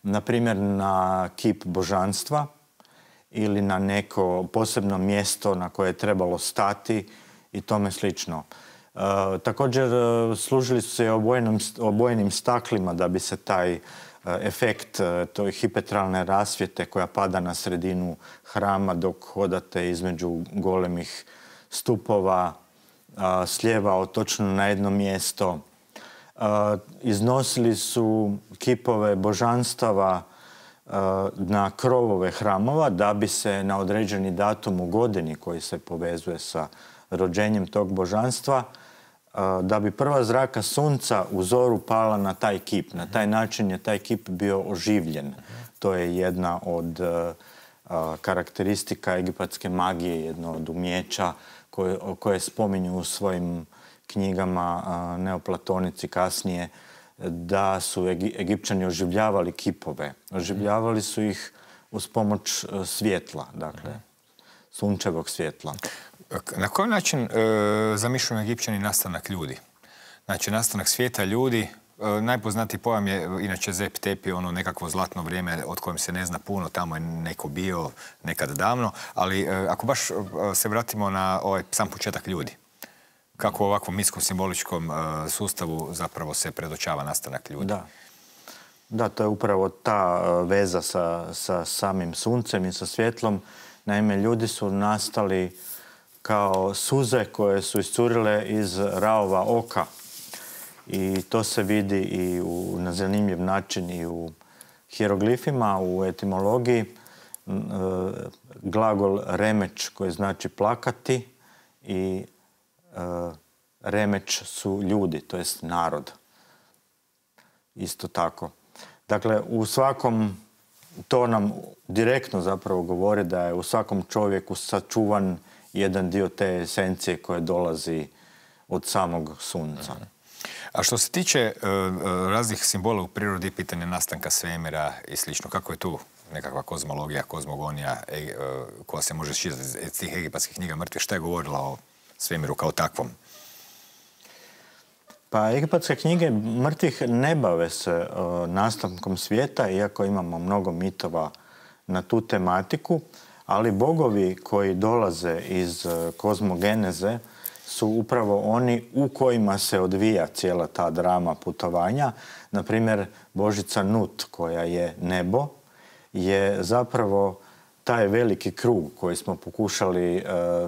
Na primjer na kip božanstva ili na neko posebno mjesto na koje je trebalo stati i tome slično. E, također e, služili su se obojenim staklima da bi se taj E, efekt e, toj hipetralne rasvjete koja pada na sredinu hrama dok hodate između golemih stupova, slijeva točno na jedno mjesto. E, iznosili su kipove božanstava na krovove hramova da bi se na određeni datum u godini koji se povezuje sa rođenjem tog božanstva da bi prva zraka sunca u zoru pala na taj kip. Na taj način je taj kip bio oživljen. To je jedna od karakteristika egipatske magije, jedno od umjeća koje, koje spominju u svojim knjigama neoplatonici kasnije, da su Egipćani oživljavali kipove. Oživljavali su ih uz pomoć e, svjetla, dakle, sunčevog svjetla. Na koji način e, zamišljaju Egipćani nastanak ljudi? Znači, nastanak svijeta ljudi, e, najpoznatiji pojam je inače Zep Tepi, ono nekakvo zlatno vrijeme od kojem se ne zna puno, tamo je neko bio nekad davno, ali e, ako baš se vratimo na ovaj sam početak ljudi, kako u ovakvom mitskom simboličkom sustavu zapravo se predočava nastanak ljudi? Da. Da, to je upravo ta veza sa, sa samim suncem i sa svjetlom. Naime, ljudi su nastali kao suze koje su iscurile iz raova oka. I to se vidi i u, na zanimljiv način i u hieroglifima, u etimologiji. E, glagol remeć koji znači plakati i e, remeć su ljudi, to jest narod. Isto tako. Dakle, u svakom, to nam direktno zapravo govori da je u svakom čovjeku sačuvan jedan dio te esencije koje dolazi od samog sunca. A što se tiče e, e, raznih simbola u prirodi, pitanje nastanka svemira i slično, kako je tu nekakva kozmologija, kozmogonija e, koja se može širati iz tih egipatskih knjiga mrtvih, šta je govorila o svemiru kao takvom? Pa egipatske knjige mrtvih ne bave se nastankom svijeta, iako imamo mnogo mitova na tu tematiku ali bogovi koji dolaze iz e, kozmogeneze su upravo oni u kojima se odvija cijela ta drama putovanja. Na primjer, Božica Nut, koja je nebo, je zapravo taj veliki krug koji smo pokušali, e,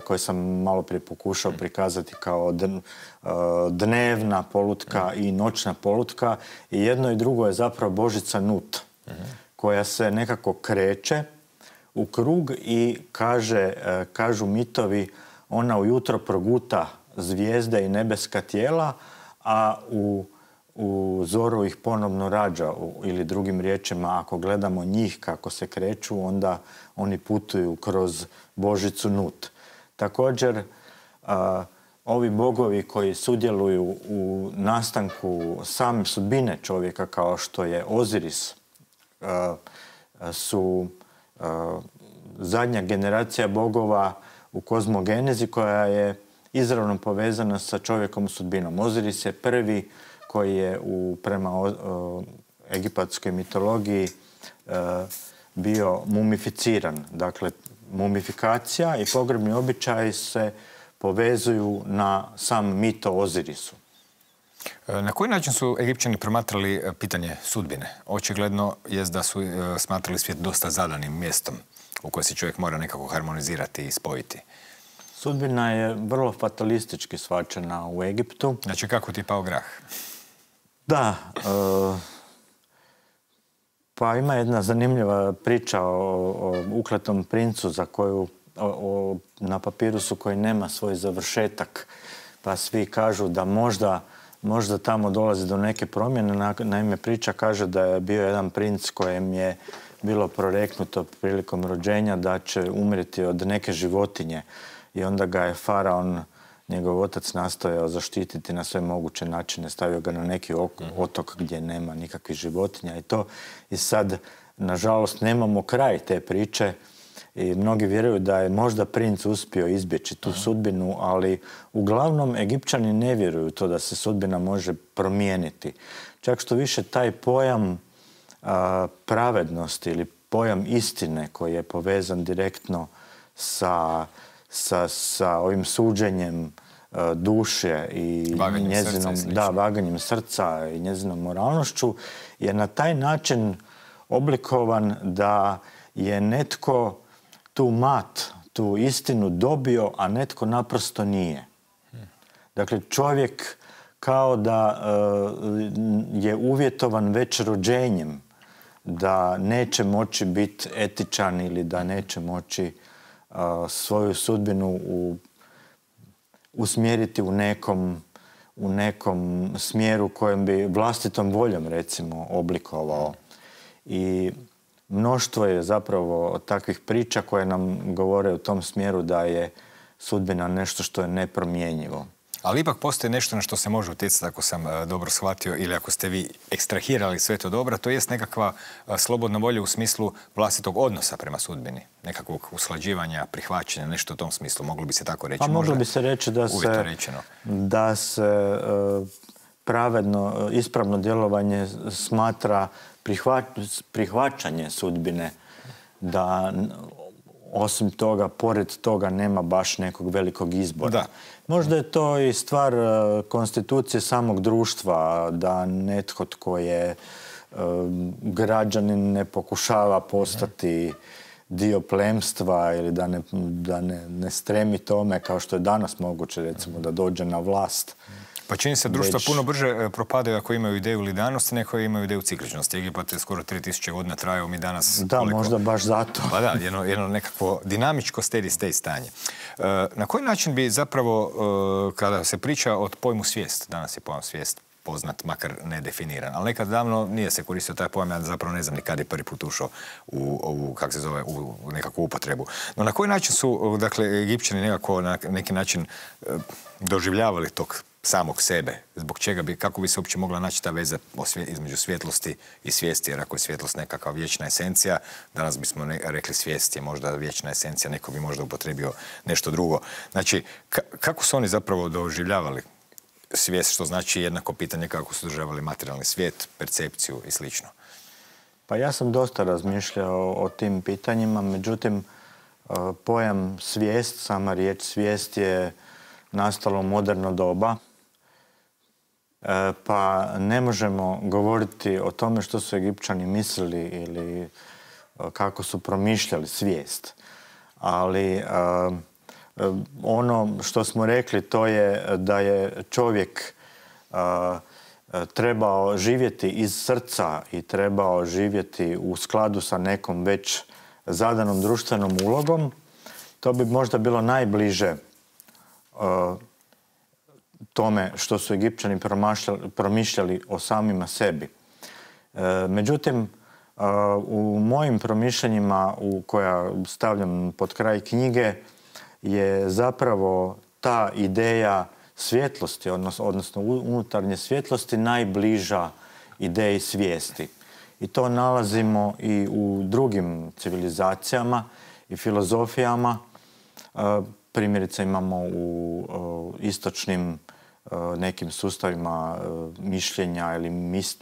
koji sam malo prije pokušao prikazati kao e, dnevna polutka i noćna polutka i jedno i drugo je zapravo Božica Nut koja se nekako kreće u krug i kaže, e, kažu mitovi ona ujutro proguta zvijezde i nebeska tijela, a u, u zoru ih ponovno rađa. Ili drugim riječima, ako gledamo njih kako se kreću, onda oni putuju kroz Božicu Nut. Također, ovi bogovi koji sudjeluju u nastanku same sudbine čovjeka kao što je Oziris su zadnja generacija bogova u kozmogenezi koja je izravno povezana sa čovjekom sudbinom. Oziris je prvi koji je u, prema egipatskoj mitologiji e, bio mumificiran. Dakle, mumifikacija i pogrebni običaji se povezuju na sam mito Ozirisu. E, na koji način su Egipćani promatrali e, pitanje sudbine? Očigledno je da su smatrali svijet dosta zadanim mjestom u kojoj se čovjek mora nekako harmonizirati i spojiti. Sudbina je vrlo fatalistički svačena u Egiptu. Znači kako ti pao grah? Da. E, pa ima jedna zanimljiva priča o, ukletom princu za koju na papiru su koji nema svoj završetak. Pa svi kažu da možda, možda tamo dolazi do neke promjene. Naime, priča kaže da je bio jedan princ kojem je bilo proreknuto prilikom rođenja da će umreti od neke životinje i onda ga je faraon njegov otac nastojao zaštititi na sve moguće načine, stavio ga na neki mhm. otok gdje nema nikakvih životinja i to. I sad, nažalost, nemamo kraj te priče i mnogi vjeruju da je možda princ uspio izbjeći tu sudbinu, ali uglavnom Egipćani ne vjeruju to da se sudbina može promijeniti. Čak što više taj pojam pravednosti ili pojam istine koji je povezan direktno sa, sa, sa ovim suđenjem duše i njezinom da, vaganjem srca i njezinom moralnošću je na taj način oblikovan da je netko tu mat, tu istinu dobio, a netko naprosto nije. Dakle, čovjek kao da je uvjetovan već rođenjem da neće moći biti etičan ili da neće moći svoju sudbinu u, usmjeriti u nekom, u nekom smjeru kojem bi vlastitom voljom recimo oblikovao. I mnoštvo je zapravo takvih priča koje nam govore u tom smjeru da je sudbina nešto što je nepromjenjivo. Ali ipak postoji nešto na što se može utjecati ako sam e, dobro shvatio ili ako ste vi ekstrahirali sve to dobro, to jest nekakva e, slobodna volja u smislu vlastitog odnosa prema sudbini, nekakvog usklađivanja, prihvaćanja, nešto u tom smislu, moglo bi se tako reći. Pa moglo bi se reći da se, da se e, pravedno, ispravno djelovanje smatra prihvaćanje sudbine, da osim toga, pored toga nema baš nekog velikog izbora. Da. Možda je to i stvar e, konstitucije samog društva, da netko tko je e, građanin ne pokušava postati dio plemstva ili da ne, da ne, ne stremi tome kao što je danas moguće recimo da dođe na vlast pa čini se društva puno brže e, propadaju ako imaju ideju lidanosti nego imaju ideju cikličnosti. Egipat je skoro 3000 godina trajao, mi danas... Da, možda baš zato. Pa da, jedno, jedno nekakvo dinamičko steady state stanje. E, na koji način bi zapravo, e, kada se priča o pojmu svijest, danas je pojam svijest poznat, makar nedefiniran. Ali nekad davno nije se koristio taj pojam, ja zapravo ne znam ni kad je prvi put ušao u ovu, kak se zove, u nekakvu upotrebu. No na koji način su, dakle, Egipćani nekako na neki način doživljavali tog samog sebe, zbog čega bi, kako bi se uopće mogla naći ta veza između svjetlosti i svijesti, jer ako je svjetlost nekakva vječna esencija, danas bismo rekli svijest je možda vječna esencija, neko bi možda upotrebio nešto drugo. Znači, kako su oni zapravo doživljavali svijest, što znači jednako pitanje kako su doživljavali materijalni svijet, percepciju i slično? Pa ja sam dosta razmišljao o tim pitanjima, međutim, e, pojam svijest, sama riječ svijest je nastalo moderno doba pa ne možemo govoriti o tome što su Egipćani mislili ili e, kako su promišljali svijest. Ali e, ono što smo rekli to je da je čovjek trebao živjeti iz srca i trebao živjeti u skladu sa nekom već zadanom društvenom ulogom. To bi možda bilo najbliže tome što su Egipćani promišljali o samima sebi. E, međutim, e, u mojim promišljanjima u koja stavljam pod kraj knjige je zapravo ta ideja svjetlosti, odnosno unutarnje svjetlosti najbliža ideji svijesti. I to nalazimo i u drugim civilizacijama i filozofijama. E, primjerice imamo u istočnim nekim sustavima e, mišljenja ili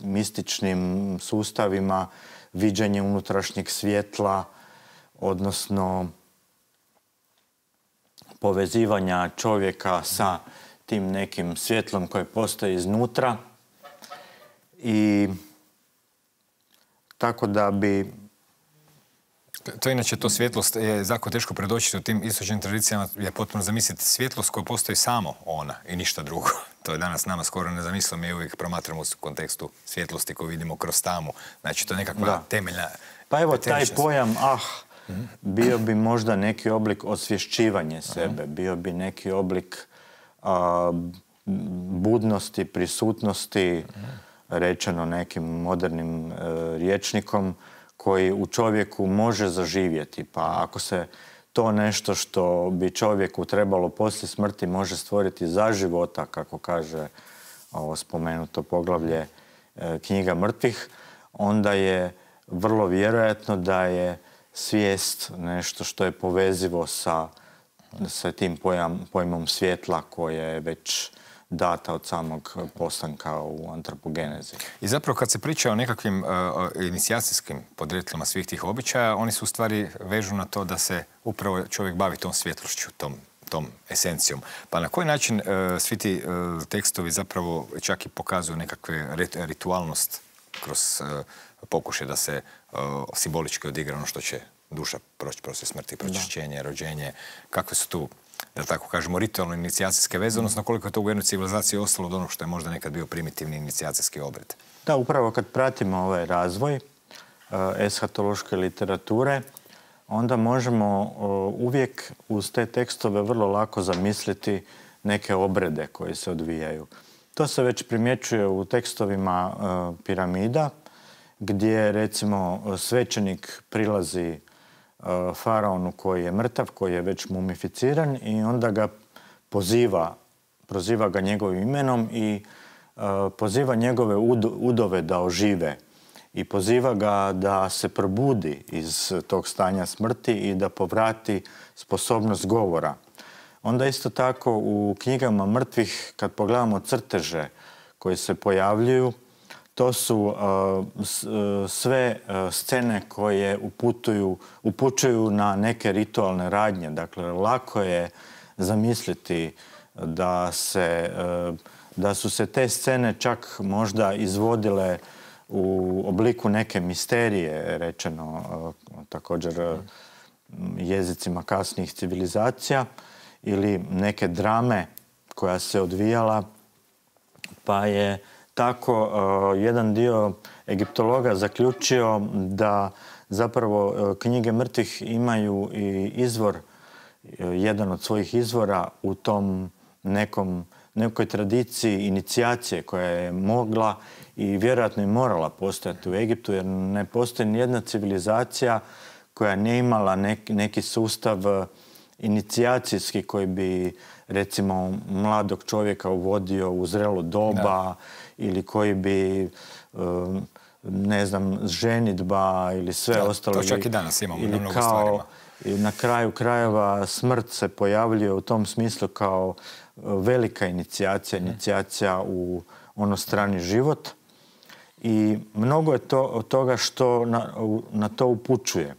mističnim sustavima viđenje unutrašnjeg svjetla, odnosno povezivanja čovjeka sa tim nekim svjetlom koje postoji iznutra. I tako da bi to inače, to svjetlost je jako teško predočiti u tim istočnim tradicijama. Je potpuno zamisliti svjetlost koja postoji samo ona i ništa drugo. To je danas nama skoro nezamislo. Mi uvijek promatramo u kontekstu svjetlosti koju vidimo kroz tamu. Znači, to je nekakva temeljna... Pa evo, taj pojam, ah, bio bi možda neki oblik osvješćivanja sebe, bio bi neki oblik budnosti, prisutnosti, rečeno nekim modernim e, rječnikom, koji u čovjeku može zaživjeti. Pa ako se to nešto što bi čovjeku trebalo poslije smrti može stvoriti za života, kako kaže ovo spomenuto poglavlje e, knjiga mrtvih, onda je vrlo vjerojatno da je svijest nešto što je povezivo sa, sa tim pojmom svjetla koje je već data od samog postanka u antropogenezi. I zapravo kad se priča o nekakvim uh, inicijacijskim podrijetlima svih tih običaja, oni su u stvari vežu na to da se upravo čovjek bavi tom svjetlošću, tom, tom esencijom. Pa na koji način uh, svi ti uh, tekstovi zapravo čak i pokazuju nekakve ritualnost kroz pokušaj da se simbolički odigra ono što će duša proći protiv smrti, pročišćenje, rođenje. Kakve su tu da tako kažemo, ritualno inicijacijske veze, odnosno koliko je to u jednoj civilizaciji ostalo od onog što je možda nekad bio primitivni inicijacijski obred. Da, upravo kad pratimo ovaj razvoj, eshatološke literature, onda možemo uvijek uz te tekstove vrlo lako zamisliti neke obrede koje se odvijaju. To se već primjećuje u tekstovima piramida, gdje recimo svećenik prilazi faraonu koji je mrtav, koji je već mumificiran i onda ga poziva, proziva ga njegovim imenom i poziva njegove udove da ožive i poziva ga da se probudi iz tog stanja smrti i da povrati sposobnost govora. Onda isto tako u knjigama mrtvih, kad pogledamo crteže koji se pojavljuju, to su uh, uh, sve uh, scene koje upućuju na neke ritualne radnje. Dakle, lako je zamisliti da, su se te scene čak možda izvodile u obliku neke misterije, rečeno također jezicima kasnijih civilizacija, ili neke drame koja se odvijala, pa je tako uh, jedan dio egiptologa zaključio da zapravo uh, knjige mrtvih imaju i izvor, uh, jedan od svojih izvora u tom nekom, nekoj tradiciji inicijacije koja je mogla i vjerojatno i morala postojati u Egiptu jer ne postoji nijedna civilizacija koja nije imala neki sustav inicijacijski koji bi recimo mladog čovjeka uvodio u zrelo doba ili koji bi um, ne znam, ženitba ili sve ostalo. To čak i danas imamo ili na kao, Na kraju krajeva smrt se pojavljuje u tom smislu kao uh, velika inicijacija, mhm. inicijacija u ono strani život. I mnogo je to, od toga što na, na to upućuje.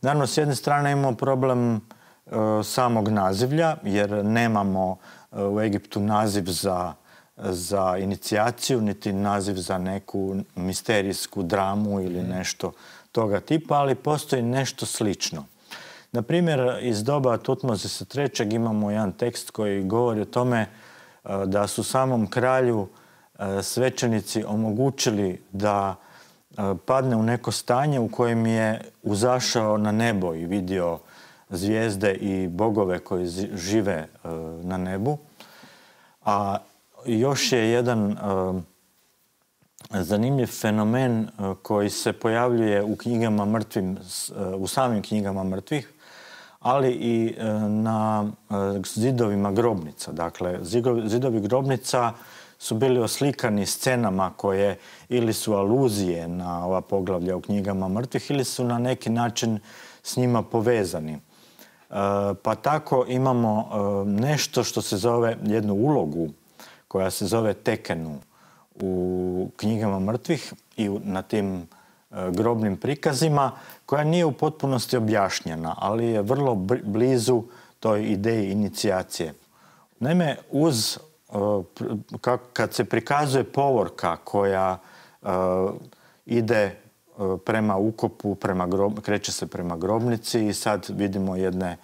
Naravno, s jedne strane imamo problem uh, samog nazivlja, jer nemamo uh, u Egiptu naziv za za inicijaciju, niti naziv za neku misterijsku dramu ili mhm. nešto toga tipa, ali postoji nešto slično. Na primjer, iz doba Tutmozisa III. imamo jedan tekst koji govori o tome e, da su samom kralju e, svećenici omogućili da e, padne u neko stanje u kojem je uzašao na nebo i vidio zvijezde i bogove koji žive na nebu. A još je jedan e, zanimljiv fenomen e, koji se pojavljuje u knjigama mrtvim, e, u samim knjigama mrtvih, ali i na zidovima grobnica. Dakle, zidovi grobnica su bili oslikani scenama koje ili su aluzije na ova poglavlja u knjigama mrtvih ili su na neki način s njima povezani. Pa tako imamo nešto što se zove jednu ulogu koja se zove Tekenu u knjigama mrtvih i na tim e, grobnim prikazima, koja nije u potpunosti objašnjena, ali je vrlo blizu toj ideji inicijacije. Naime, uz, e, kad se prikazuje povorka koja e, ide prema ukopu, prema kreće se prema grobnici i sad vidimo jedne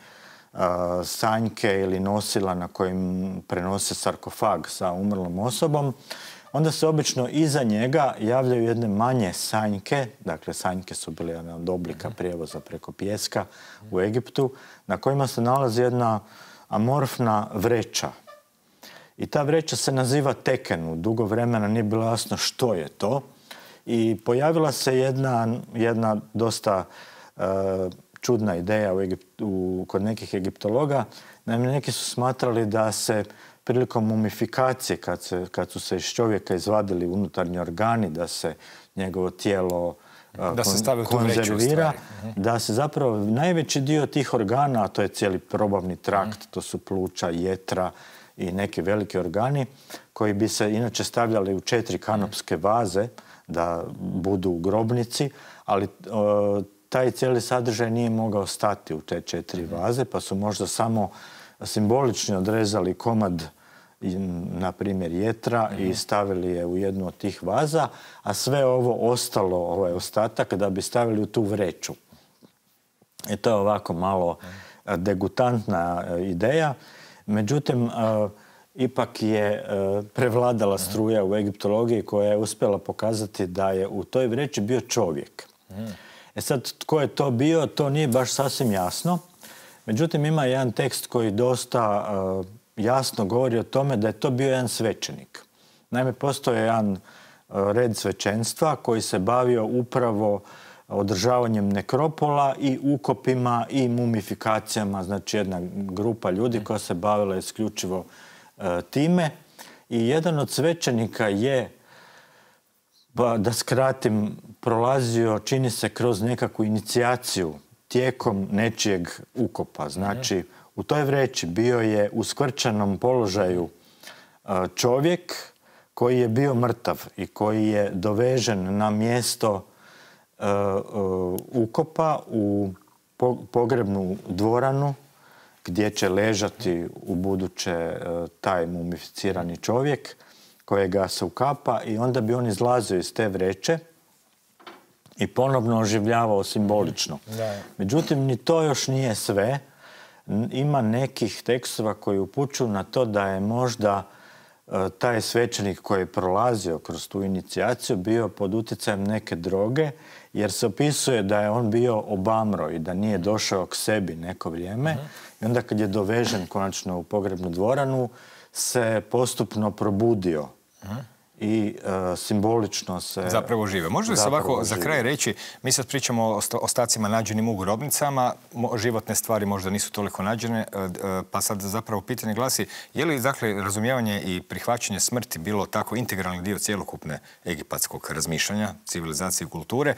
sanjke ili nosila na kojim prenose sarkofag sa umrlom osobom, onda se obično iza njega javljaju jedne manje sanjke, dakle sanjke su bile jedna od oblika mhm. prijevoza preko pjeska u Egiptu, na kojima se nalazi jedna amorfna vreća. I ta vreća se naziva tekenu. Dugo vremena nije bilo jasno što je to. I pojavila se jedna, jedna dosta e, čudna ideja u u, kod nekih egiptologa. Naime, neki su smatrali da se prilikom mumifikacije, kad, se, kad su se iz čovjeka izvadili unutarnji organi, da se njegovo tijelo da se stavi konzervira, mhm. da se zapravo najveći dio tih organa, a to je cijeli probavni trakt, mhm. to su pluća, jetra i neki veliki organi, koji bi se inače stavljali u četiri kanopske vaze da budu u grobnici, ali taj cijeli sadržaj nije mogao stati u te četiri vaze, pa su možda samo simbolično odrezali komad na primjer jetra i mhm. stavili je u jednu od tih vaza, a sve ovo ostalo, ovaj ostatak, da bi stavili u tu vreću. I to je ovako malo mhm. degutantna e, ideja. Međutim, e, ipak je e, prevladala mhm. struja u egiptologiji koja je uspjela pokazati da je u toj vreći bio čovjek. E sad, tko je to bio, to nije baš sasvim jasno. Međutim, ima jedan tekst koji dosta e, jasno govori o tome da je to bio jedan svećenik. Naime, postoje jedan e, red svećenstva koji se bavio upravo održavanjem nekropola i ukopima i mumifikacijama, znači jedna grupa ljudi koja se bavila isključivo e, time. I jedan od svećenika je, pa da skratim, prolazio, čini se, kroz nekakvu inicijaciju tijekom nečijeg ukopa. Znači, u toj vreći bio je u skvrčanom položaju e, čovjek koji je bio mrtav i koji je dovežen na mjesto e, e, ukopa u pogrebnu dvoranu gdje će ležati u buduće taj mumificirani čovjek kojega se ukapa i onda bi on izlazio iz te vreće i ponovno oživljavao simbolično. Međutim, ni to još nije sve. Ima nekih tekstova koji upućuju na to da je možda e, taj svećenik koji je prolazio kroz tu inicijaciju bio pod utjecajem neke droge, jer se opisuje da je on bio obamro i da nije došao k sebi neko vrijeme. Mhm. I onda kad je dovežen konačno u pogrebnu dvoranu, se postupno probudio. I e, simbolično se... Zapravo žive. Može li se ovako za kraj reći, mi sad pričamo o ostacima nađenim u grobnicama, životne stvari možda nisu toliko nađene, e, e, pa sad zapravo pitanje glasi, je li dakle razumijevanje i prihvaćanje smrti bilo tako integralni dio cjelokupne egipatskog razmišljanja, civilizacije i kulture,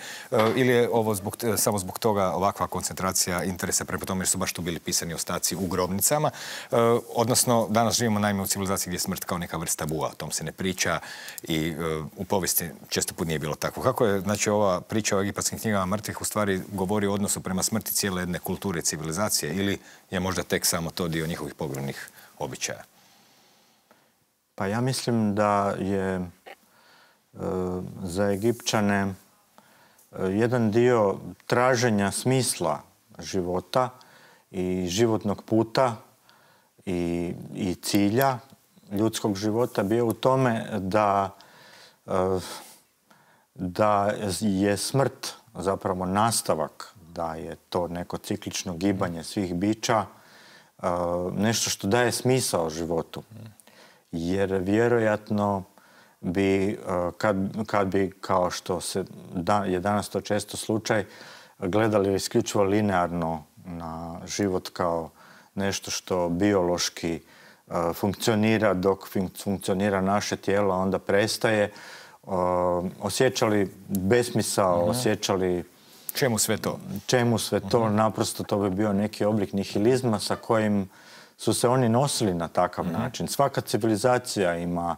ili je ovo samo zbog toga ovakva koncentracija interesa prema tome jer su baš tu bili pisani ostaci u grobnicama, odnosno danas živimo naime u civilizaciji gdje je smrt kao neka vrsta bua, o tom se ne priča, i e, u povijesti često put nije bilo tako. Kako je, znači, ova priča o egipatskim knjigama mrtvih u stvari govori o odnosu prema smrti cijele jedne kulture i civilizacije ili je možda tek samo to dio njihovih pogrebnih običaja? Pa ja mislim da je e, za Egipćane e, jedan dio traženja smisla života i životnog puta i, i cilja ljudskog života bio u tome da, eh, da je smrt zapravo nastavak, da je to neko ciklično gibanje svih bića, eh, nešto što daje smisao životu. Jer vjerojatno bi, eh, kad, kad bi, kao što se je danas to često slučaj, gledali isključivo linearno na život kao nešto što biološki funkcionira dok funkcionira naše tijelo, onda prestaje. Osjećali besmisao, mhm. osjećali... Čemu sve to? Čemu sve to? Mhm. Naprosto to bi bio neki oblik nihilizma sa kojim su se oni nosili na takav mhm. način. Svaka civilizacija ima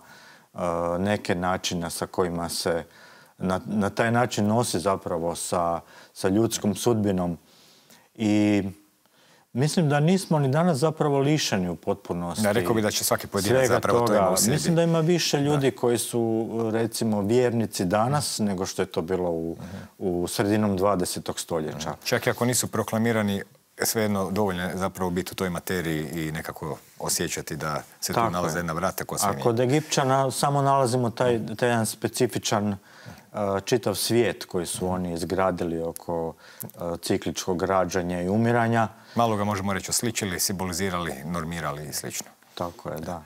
neke načine sa kojima se na, na taj način nosi zapravo sa, sa ljudskom sudbinom. I Mislim da nismo ni danas zapravo lišeni u potpunosti. Da, rekao bi da će svaki pojedinac zapravo to u sebi. Mislim da ima više ljudi koji su recimo vjernici danas nego što je to bilo u, u sredinom 20. stoljeća. Čak i ako nisu proklamirani svejedno dovoljno zapravo biti u toj materiji i nekako osjećati da se tu nalaze jedna vrata ko A kod Egipćana samo nalazimo taj, taj jedan specifičan čitav svijet koji su oni izgradili oko cikličkog rađanja i umiranja. Malo ga možemo reći osličili, simbolizirali, normirali i slično. Tako je, da.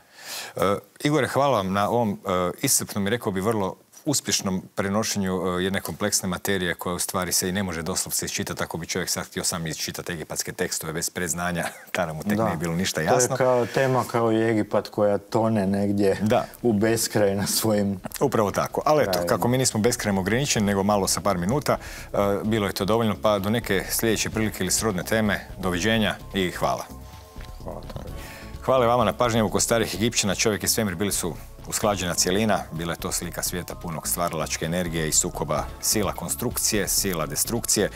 E, Igore, hvala vam na ovom e, iscrpnom i rekao bi vrlo uspješnom prenošenju e, jedne kompleksne materije koja u stvari se i ne može doslovce iščitati ako bi čovjek sad htio sam iščitati egipatske tekstove bez predznanja, tada mu tek da. nije bilo ništa jasno. To je kao tema kao i Egipat koja tone negdje da. u beskraj na svojim... Upravo tako. Ali eto, kako mi nismo beskrajno ograničeni, nego malo sa par minuta, e, bilo je to dovoljno, pa do neke sljedeće prilike ili srodne teme, doviđenja i hvala. Hvala. Hvala vama na pažnju oko starih Egipćana. Čovjek i svemir bili su usklađena cjelina, bila je to slika svijeta punog stvaralačke energije i sukoba sila konstrukcije, sila destrukcije,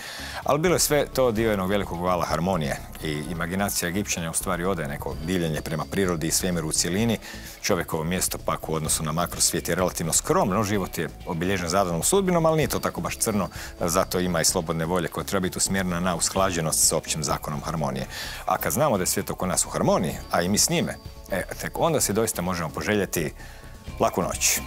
ali bilo je sve to dio jednog velikog vala harmonije i imaginacija Egipćanja u stvari ode neko diljenje prema prirodi i svemiru u cjelini. Čovjekovo mjesto pak u odnosu na makrosvijet je relativno skromno, život je obilježen zadanom sudbinom, ali nije to tako baš crno, zato ima i slobodne volje koja treba biti usmjerena na usklađenost s općim zakonom harmonije. A kad znamo da je svijet oko nas u harmoniji, a i mi s njime, e, tek onda se doista možemo poželjeti lá com.